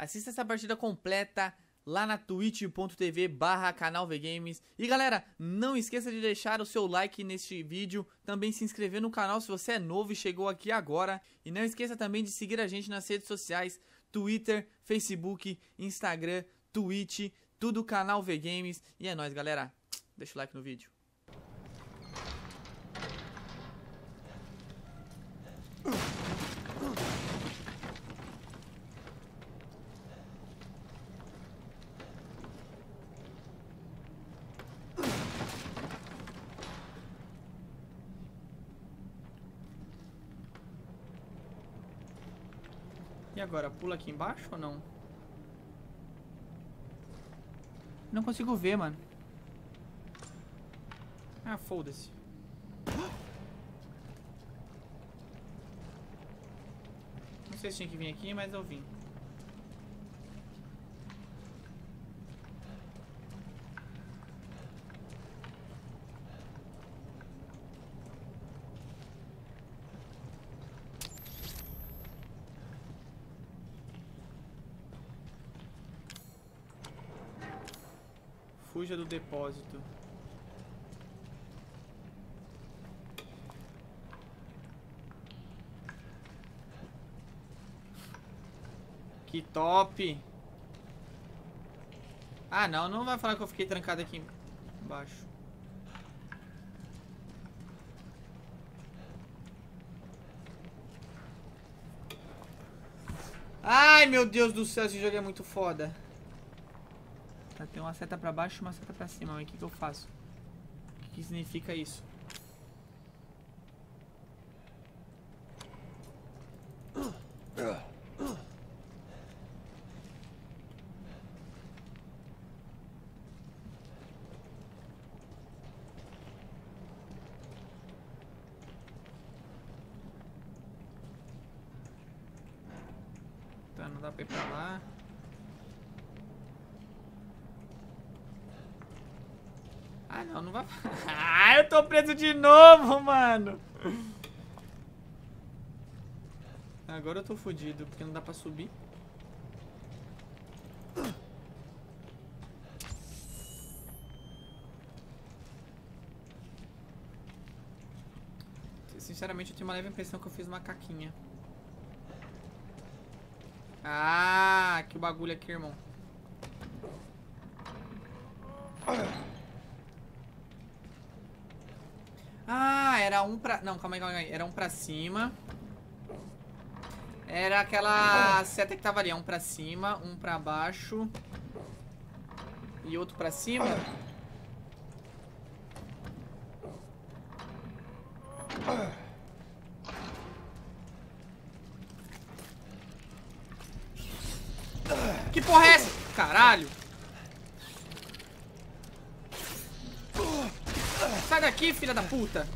Assista essa partida completa lá na twitch.tv barra canal VGames. E galera, não esqueça de deixar o seu like neste vídeo, também se inscrever no canal se você é novo e chegou aqui agora. E não esqueça também de seguir a gente nas redes sociais, Twitter, Facebook, Instagram, Twitch, tudo canal VGames. E é nóis galera, deixa o like no vídeo. E agora, pula aqui embaixo ou não? Não consigo ver, mano. Ah, foda-se. Não sei se tinha que vir aqui, mas eu vim. Fuja do depósito. Que top! Ah, não, não vai falar que eu fiquei trancado aqui embaixo. Ai, meu Deus do céu, esse jogo é muito foda. Tem uma seta pra baixo e uma seta pra cima. Mas o que, que eu faço? O que, que significa isso? Tá, não dá pra ir pra lá. Não, não vai. Ah, eu tô preso de novo, mano. Agora eu tô fudido, porque não dá pra subir. Sinceramente, eu tenho uma leve impressão que eu fiz uma caquinha. Ah, que bagulho aqui, irmão. Ah, era um Não, calma aí, calma aí. Era um pra cima. Era aquela seta que tava ali. Um pra cima, um pra baixo. E outro pra cima. Que porra é essa? Caralho. Sai daqui, filha da puta.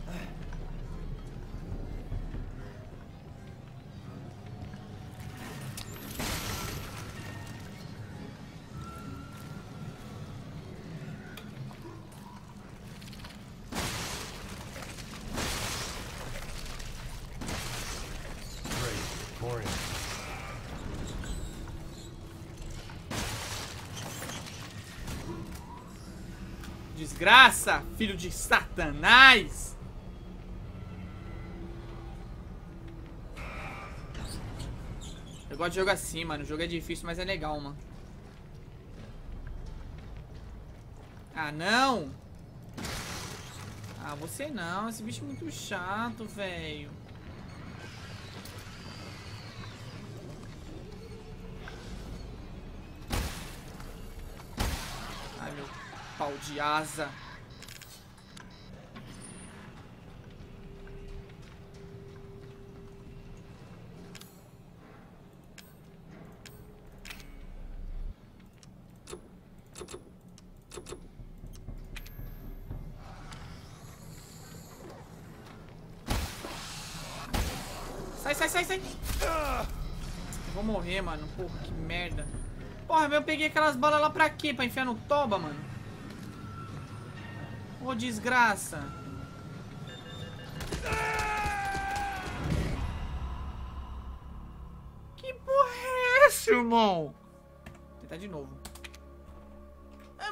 Desgraça, filho de satanás! Eu gosto de jogo assim, mano. O jogo é difícil, mas é legal, mano. Ah, não! Ah, você não. Esse bicho é muito chato, velho. Ai, meu pau de asa. Sai, sai, sai, sai. Eu vou morrer, mano. Porra, que merda. Porra, eu peguei aquelas balas lá pra quê? Pra enfiar no toba, mano? Ô, desgraça. Que porra é essa, irmão? matar de novo.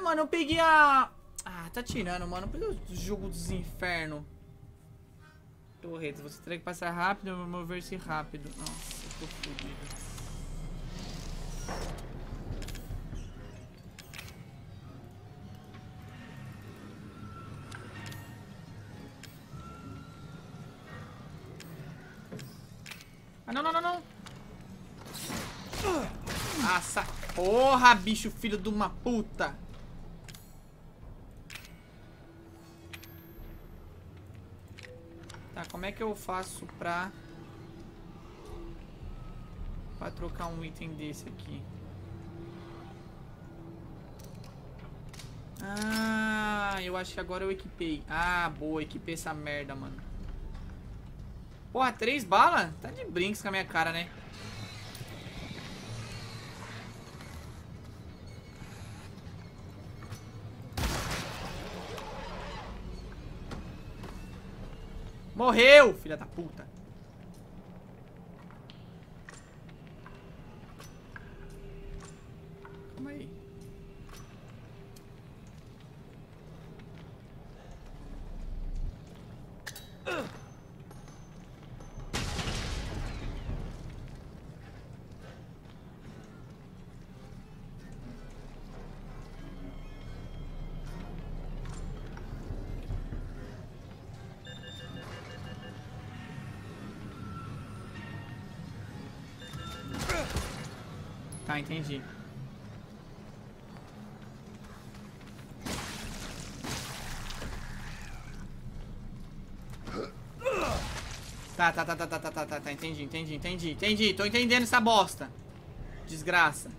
Mano, eu peguei a... Ah, tá tirando, mano. Eu peguei o jogo dos infernos. Torretas, você terá que passar rápido e mover-se rápido. Nossa, eu tô fodido. Porra, bicho, filho de uma puta. Tá, como é que eu faço pra... Pra trocar um item desse aqui? Ah, eu acho que agora eu equipei. Ah, boa, equipei essa merda, mano. Porra, três balas? Tá de brinks com a minha cara, né? Morreu, filha da puta. Tá, entendi. Tá, tá, tá, tá, tá, tá, tá, tá, entendi, entendi, entendi, entendi, tô entendendo essa bosta. Desgraça.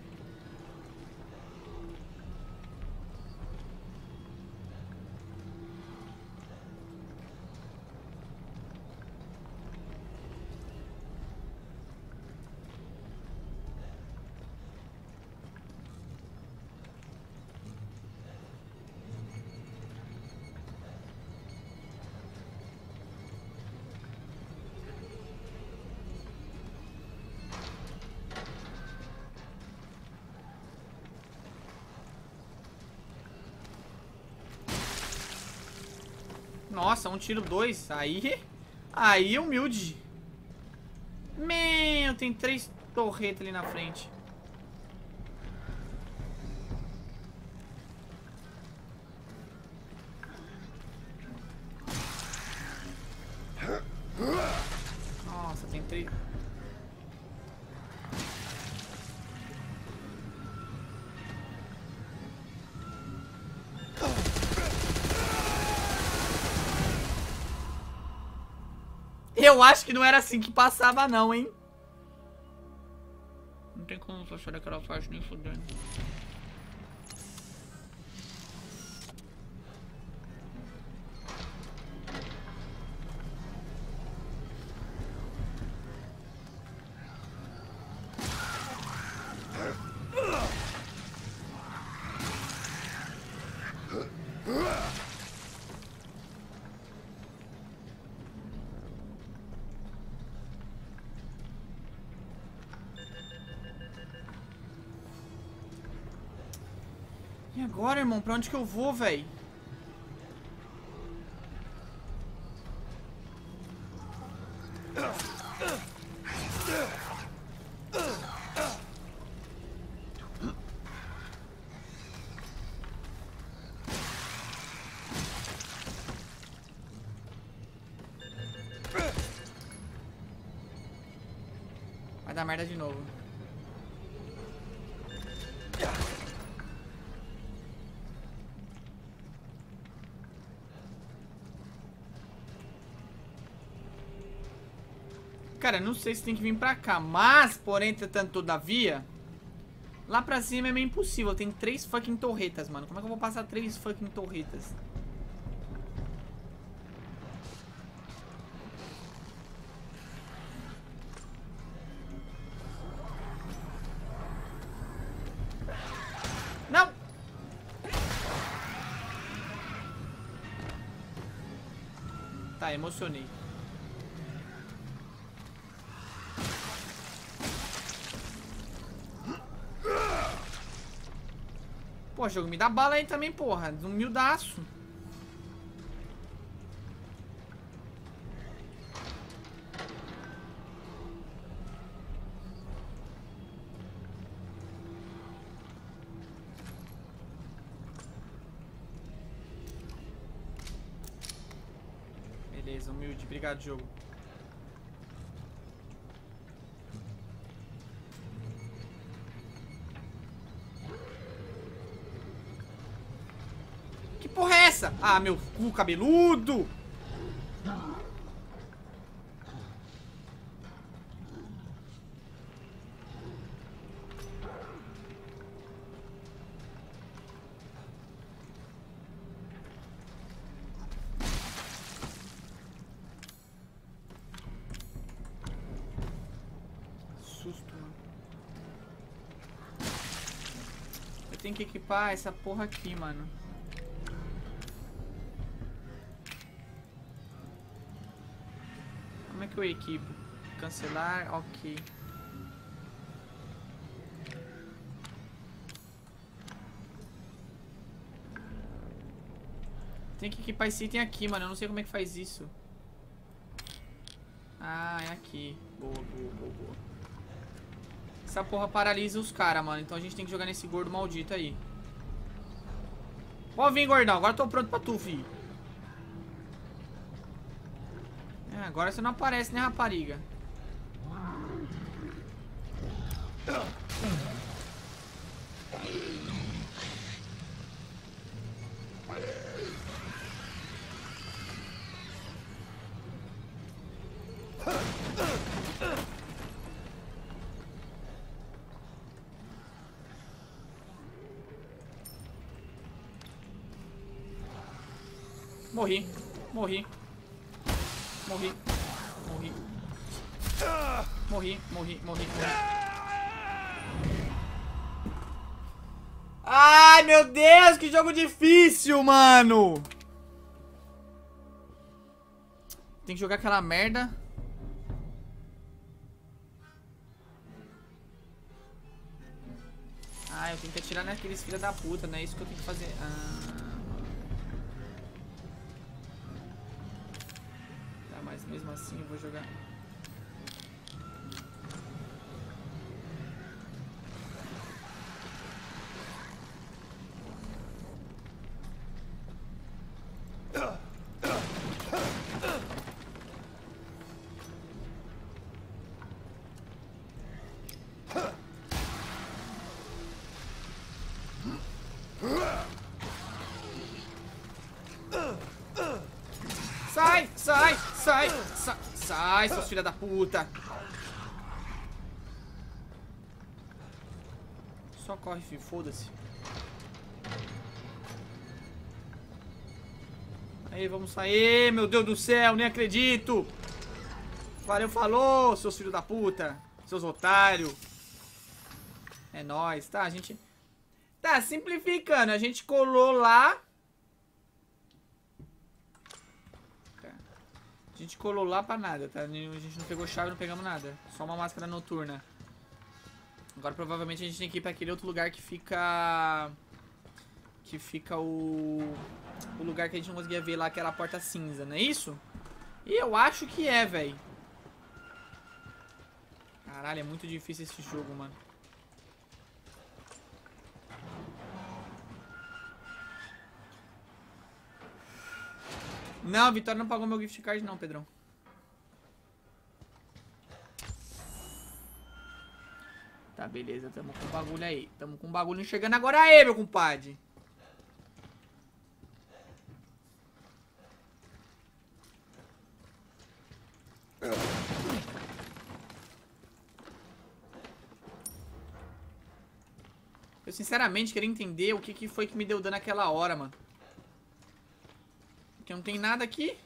Nossa, um tiro dois. Aí. Aí, humilde. Meu, tem três torretas ali na frente. Eu acho que não era assim que passava não, hein? Não tem como passar daquela faixa nem fudendo. Agora, irmão? Pra onde que eu vou, véi? Vai dar merda de novo. Cara, não sei se tem que vir pra cá, mas, porém, entretanto, todavia, lá pra cima é meio impossível. Tem três fucking torretas, mano. Como é que eu vou passar três fucking torretas? Não! Tá, emocionei. Pô, jogo, me dá bala aí também, porra. Humildaço. Beleza, humilde. Obrigado, jogo. Porra é essa? Ah, meu cu cabeludo! Tenho que equipar essa porra aqui, mano. Equipo? Cancelar, ok. Tem que equipar esse item aqui, mano. Eu não sei como é que faz isso. Ah, é aqui. Boa, boa, boa, boa. Essa porra paralisa os caras, mano. Então a gente tem que jogar nesse gordo maldito aí. Pode vir, gordão. Agora eu tô pronto pra tu, filho. É, agora você não aparece, né, rapariga? Morri. Morri. Morri, morri, morri, morri. Ai, meu Deus, que jogo difícil, mano. Tem que jogar aquela merda. Ah, eu tenho que atirar naqueles filha da puta, né? Isso que eu tenho que fazer. Ah. Tá, mas mesmo assim eu vou jogar. Sai, sai, sai, sai, seus filha da puta. Só corre, filho, foda-se. Aí, vamos sair, meu Deus do céu, nem acredito. Valeu, falou, seus filhos da puta, seus otários. É nóis, tá? A gente... Tá, simplificando, a gente colou lá... gente colou lá pra nada, tá? A gente não pegou chave, não pegamos nada. Só uma máscara noturna. Agora provavelmente a gente tem que ir pra aquele outro lugar que fica... Que fica o... O lugar que a gente não conseguia ver lá, aquela porta cinza, não é isso? E eu acho que é, velho. Caralho, é muito difícil esse jogo, mano. Não, a Vitória não pagou meu gift card não, Pedrão. Tá, beleza, tamo com bagulho aí. Tamo com bagulho chegando agora aí, meu compadre. Eu sinceramente queria entender o que, que foi que me deu dano naquela hora, mano. Porque não tem nada aqui.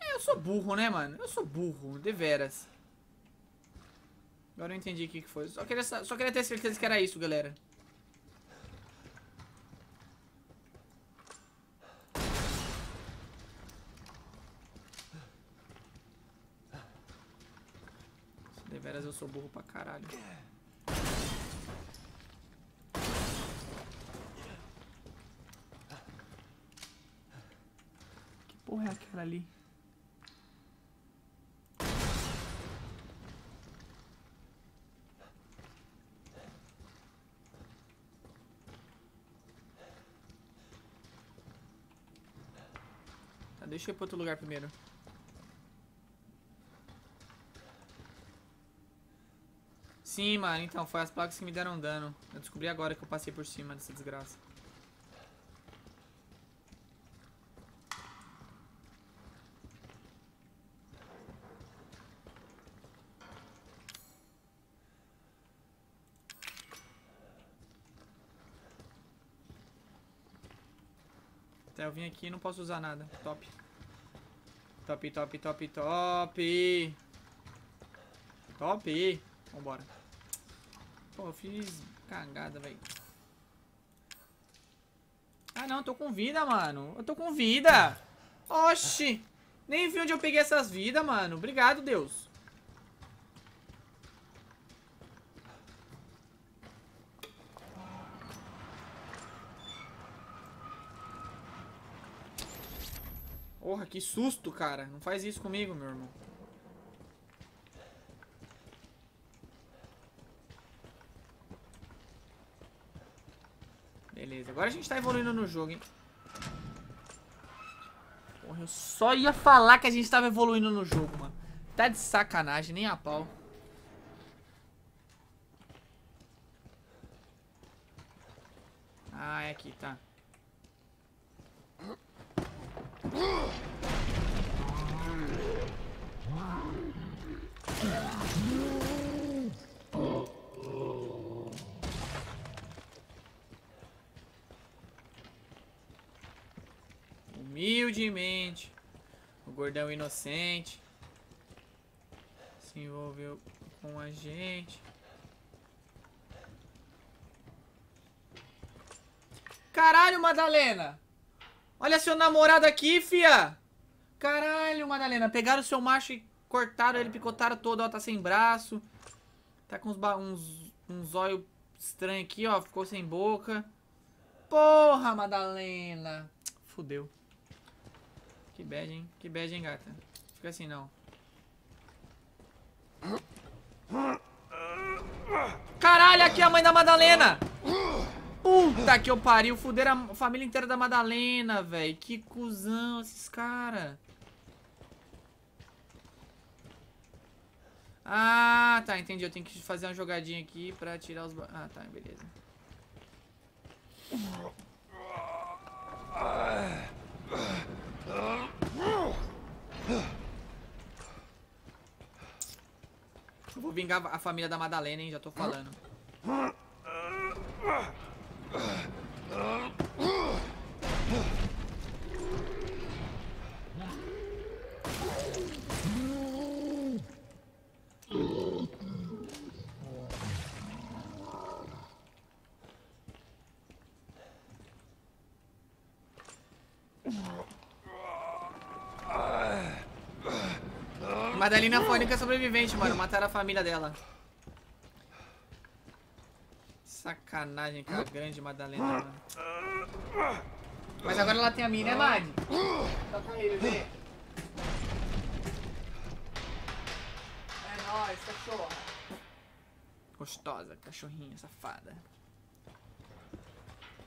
É, eu sou burro, né, mano? Eu sou burro, de veras. Agora eu entendi o que, que foi. Só queria, só queria ter certeza que era isso, galera. Deveras eu sou burro pra caralho. Que porra é aquela ali? Tá, deixa eu ir outro lugar primeiro. Sim, mano, então, foi as placas que me deram dano. Eu descobri agora que eu passei por cima dessa desgraça. Até eu vim aqui e não posso usar nada. Top. Top, top, top, top. Top. Vambora. Pô, fiz cagada, velho. Ah, não, tô com vida, mano. Eu tô com vida. Oxi. Nem vi onde eu peguei essas vidas, mano. Obrigado, Deus. Porra, que susto, cara. Não faz isso comigo, meu irmão. Beleza, agora a gente tá evoluindo no jogo, hein? Porra, eu só ia falar que a gente tava evoluindo no jogo, mano. Tá de sacanagem, nem a pau. Ah, é aqui, tá. Humildemente, o gordão inocente se envolveu com a gente. Caralho, Madalena! Olha seu namorado aqui, fia! Caralho, Madalena. Pegaram o seu macho e cortaram ele, picotaram todo, ó. Tá sem braço. Tá com uns, uns, uns olhos estranhos aqui, ó. Ficou sem boca. Porra, Madalena. Fudeu. Que bad, hein? Que bad, hein, gata? Fica assim, não. Caralho, aqui é a mãe da Madalena! Puta que eu pariu, fuderam a família inteira da Madalena, velho. Que cuzão esses caras. Ah, tá, entendi. Eu tenho que fazer uma jogadinha aqui pra tirar os... Ah, tá, beleza. Eu vou vingar a família da Madalena, hein? Já tô falando. Madalena foi a única sobrevivente, mano. Mataram a família dela. Sacanagem com a grande Madalena, mano. Mas agora ela tem a minha, né, Mad? Toca ele, vê. É nóis, cachorro. Gostosa, cachorrinha, safada.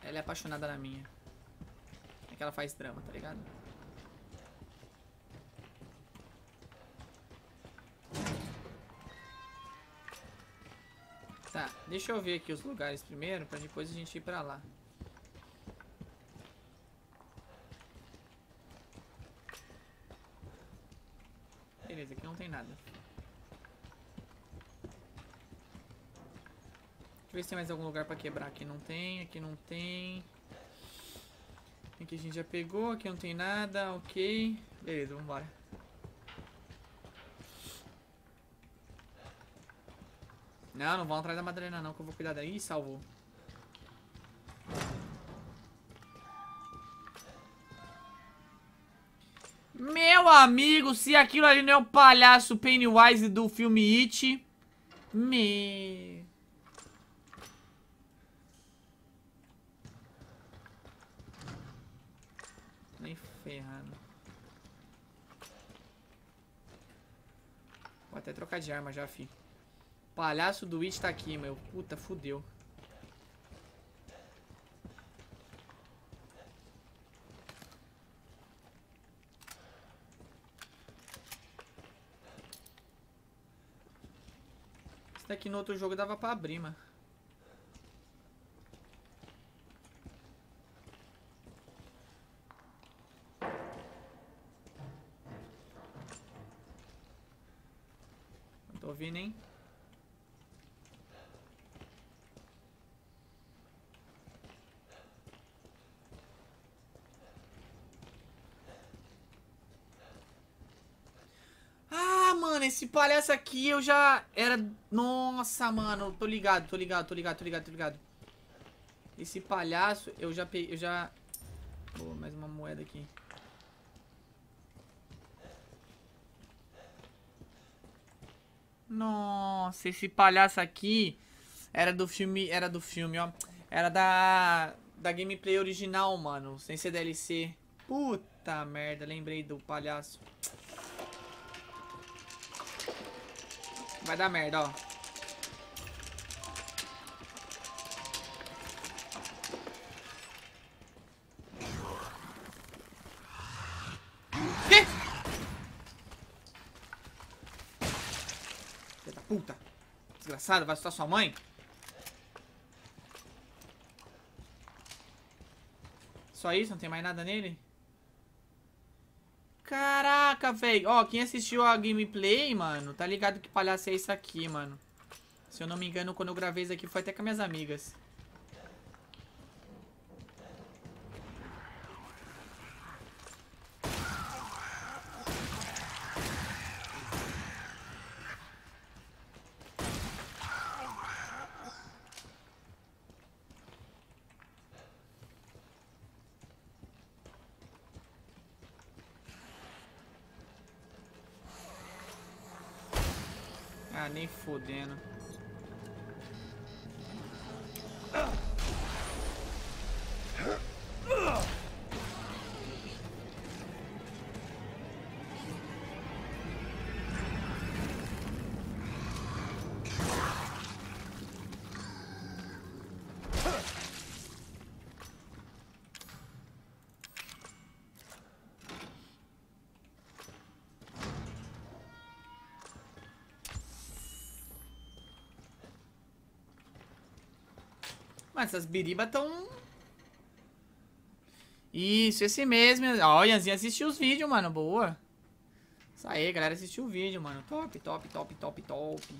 Ela é apaixonada na minha. É que ela faz drama, tá ligado? Tá, deixa eu ver aqui os lugares primeiro, pra depois a gente ir pra lá. Beleza, aqui não tem nada. Deixa eu ver se tem mais algum lugar pra quebrar. Aqui não tem, aqui não tem. Aqui a gente já pegou, aqui não tem nada, ok. Beleza, vambora. Não, não vão atrás da Madalena não, que eu vou cuidar daí. Ih, salvou. Meu amigo, se aquilo ali não é o palhaço Pennywise do filme It, Me... Nem ferrando. Vou até trocar de arma já, fi. Palhaço do Witch tá aqui, meu. Puta, fudeu. Esse daqui no outro jogo dava pra abrir, mano. Não tô ouvindo, hein? Ah, mano, esse palhaço aqui eu já era... Nossa, mano, tô ligado, tô ligado, tô ligado, tô ligado, tô ligado. Esse palhaço eu já peguei, eu já... Mais uma moeda aqui. Nossa, esse palhaço aqui era do filme, era do filme, ó. Era da da gameplay original, mano, sem ser DLC. Puta merda, lembrei do palhaço. Vai dar merda, ó. Filha da puta. Desgraçado, vai assustar sua mãe? Só isso? Não tem mais nada nele? Caraca, velho. Ó, quem assistiu a gameplay, mano, tá ligado que palhaço é isso aqui, mano. Se eu não me engano, quando eu gravei isso aqui foi até com minhas amigas. Ah, nem fodendo. Essas biribas tão... Isso, esse mesmo. Ó, o Ianzinho assistiu os vídeos, mano. Boa. Isso aí, galera. Assistiu o vídeo, mano. Top, top, top, top, top.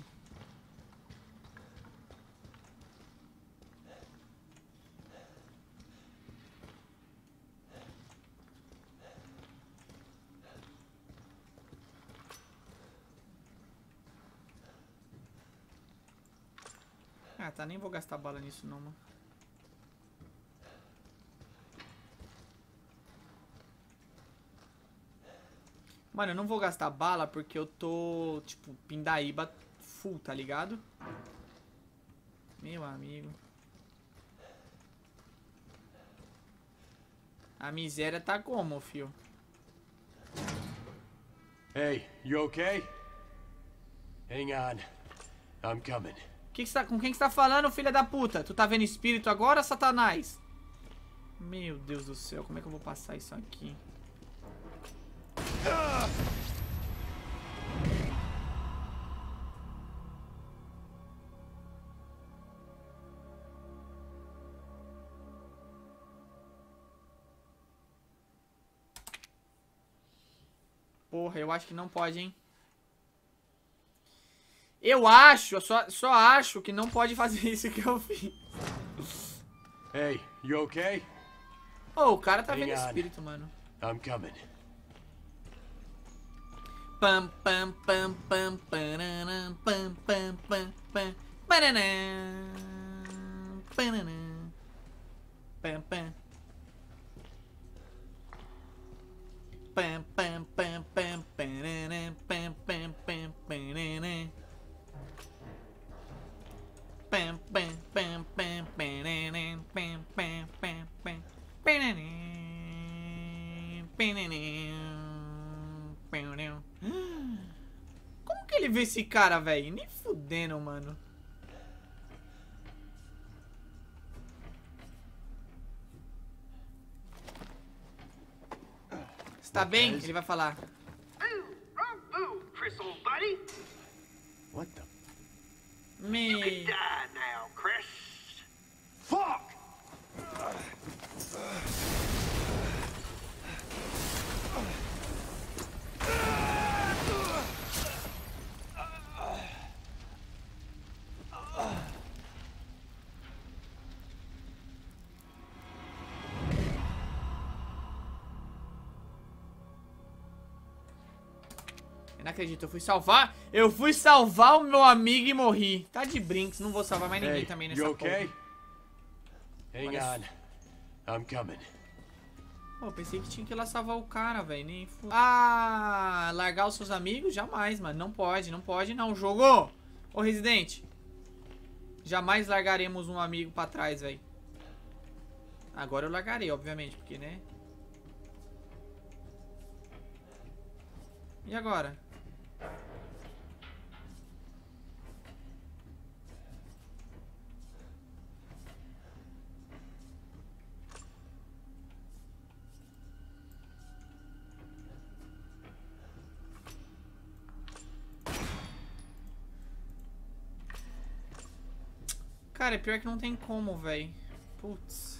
Vou gastar bala nisso, não, mano. Mano, eu não vou gastar bala porque eu tô, tipo, pindaíba full, tá ligado? Meu amigo. A miséria tá como, fio? Hey, you okay? Hang on. I'm coming. Que que tá- com quem que você tá falando, filha da puta? Tu tá vendo espírito agora, satanás? Meu Deus do céu, como é que eu vou passar isso aqui? Porra, eu acho que não pode, hein? Eu acho, eu só, só acho que não pode fazer isso que eu fiz. Hey, you okay? Oh, o cara tá vendo Obrigado. espírito, mano. I'm coming. Pam, pam, pam, pam, pam, pam, pam, pam, pam, pam. Pam, pam, pam, pam, pam, pam, pam, pararam. Como que ele vê esse cara, velho? Nem fudendo, mano. Você tá bem? Ele vai falar. Boo! Acredito, eu fui salvar. Eu fui salvar o meu amigo e morri. Tá de brinks, não vou salvar mais ninguém Hey, também nessa okay? porra. Hang on. I'm coming. Pô, pensei que tinha que ir lá salvar o cara, velho. Nem fu- Ah, largar os seus amigos? Jamais, mano. Não pode, não pode não. Jogou! Ô, Residente. Jamais largaremos um amigo pra trás, velho. Agora eu largarei, obviamente, porque, né? E agora? Cara, é pior que não tem como, velho. Putz.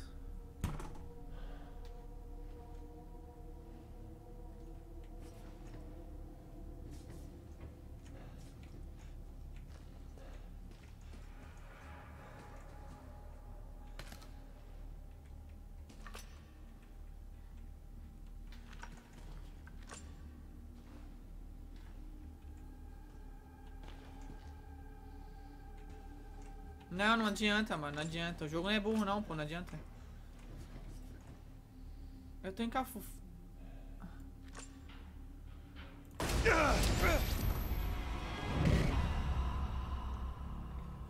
Não, não adianta, mano. Não adianta. O jogo não é burro, não, pô. Não adianta. Eu tô em cafuf.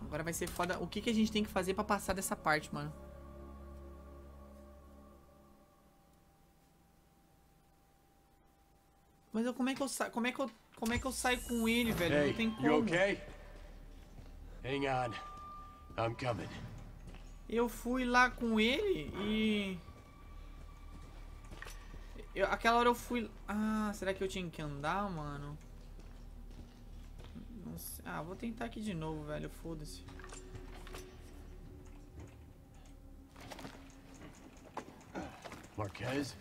Agora vai ser foda. O que, que a gente tem que fazer pra passar dessa parte, mano? Mas eu, como é que eu saio? Como é que eu, como é que eu saio com ele, velho? Hey, não tem como. you okay? Hang on. I'm coming. Eu fui lá com ele e. Eu- aquela hora eu fui. Ah, será que eu tinha que andar, mano? Não sei. Ah, vou tentar aqui de novo, velho. Foda-se. Marquez?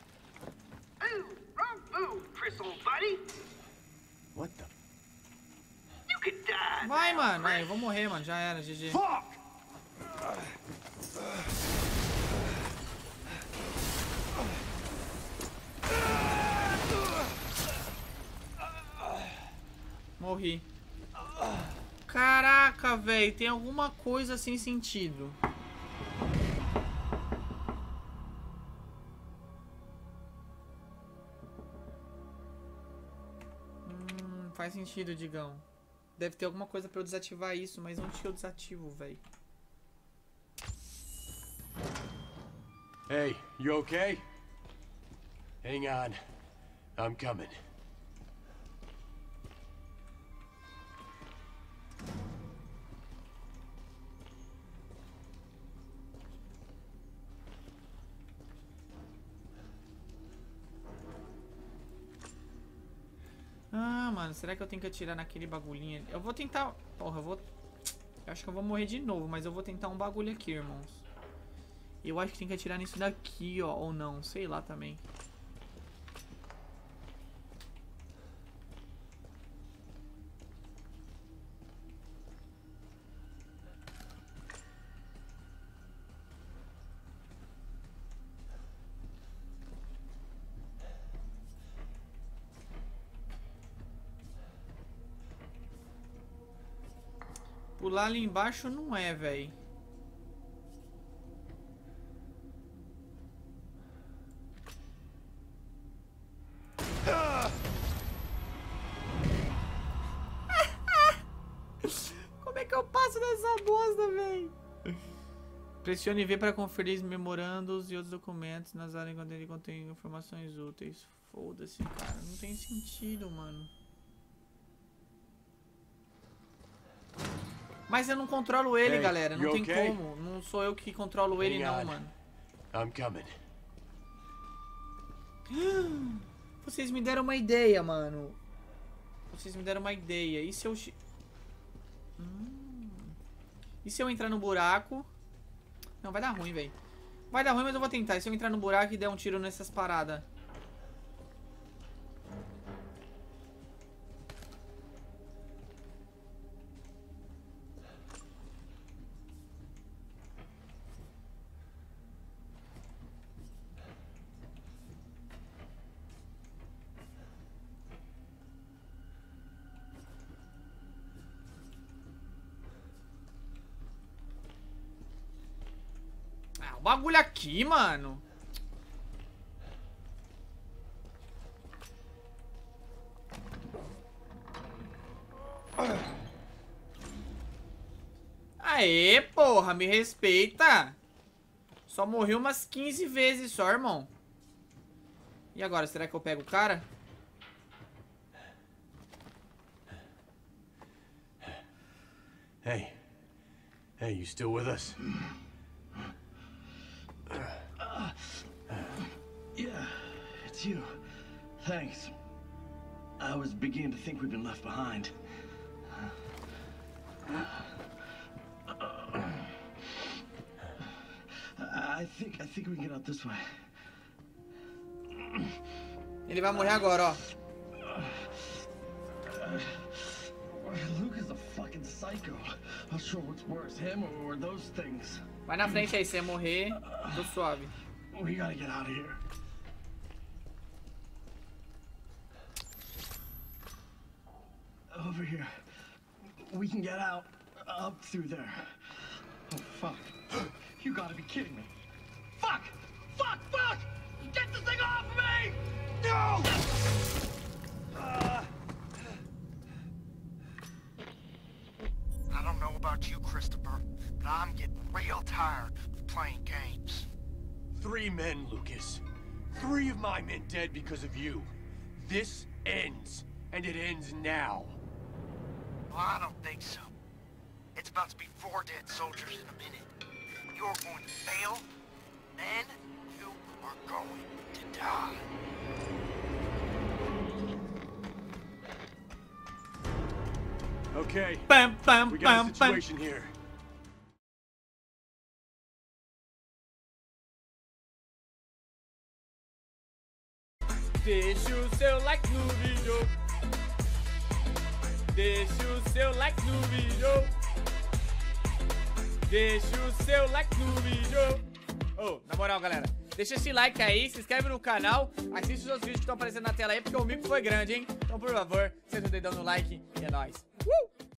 Wrong boo, Chris, old buddy. What the You could die Vai, mano. Aí, vou morrer, mano. Já era, GG. fuck? Morri. Caraca, velho. Tem alguma coisa sem sentido. Hum, faz sentido, Digão. Deve ter alguma coisa pra eu desativar isso, mas onde que eu desativo, velho? Hey, you okay? Hang on. I'm coming. Ah, mano, será que eu tenho que atirar naquele bagulhinho? ali? Eu vou tentar... Porra, eu vou... Eu acho que eu vou morrer de novo, mas eu vou tentar um bagulho aqui, irmãos. Eu acho que tem que atirar nisso daqui, ó, ou não, sei lá também. Pular ali embaixo não é, velho. Pressione V para conferir memorandos e outros documentos nas áreas quando ele contém informações úteis. Foda-se, cara. Não tem sentido, mano. Mas eu não controlo ele, Hey, galera. Não tem okay? como. Não sou eu que controlo ele, Hang não, on. mano. I'm coming. Vocês me deram uma ideia, mano. Vocês me deram uma ideia. E se eu... Hum. E se eu entrar no buraco... Não, vai dar ruim, velho. Vai dar ruim, mas eu vou tentar. E se eu entrar no buraco e der um tiro nessas paradas? Bagulho aqui, mano. Aê, porra, me respeita. Só morri umas 15 vezes só, irmão. E agora, será que eu pego o cara? Hey. Hey, you still with us? It's you. Thanks. I was beginning to think we'd been left behind. I think I think we can get out this way. Ele vai morrer agora, ó. Luke is a fucking psycho. I'm not sure what's worse, him or those things. Vai na frente aí, você morrer, tô suave. We gotta get out of here. Can get out up through there. Oh fuck. You gotta be kidding me. Fuck! Fuck! Fuck! Get this thing off of me! No! I don't know about you, Christopher, but I'm getting real tired of playing games. Three men, Lucas. Three of my men dead because of you. This ends, and it ends now. Well, I don't think so. It's about to be four dead soldiers in a minute. You're going to fail, then you are going to die. Okay, Bam, bam, we got a pam, pam. situation here. Deixa o seu like no Deixa o seu like no vídeo. Deixa o seu like no vídeo. Ô, na moral, galera, deixa esse like aí, se inscreve no canal, assiste os outros vídeos que estão aparecendo na tela aí, porque o mico foi grande, hein? Então, por favor, senta o dedão no like e é nóis. Uh!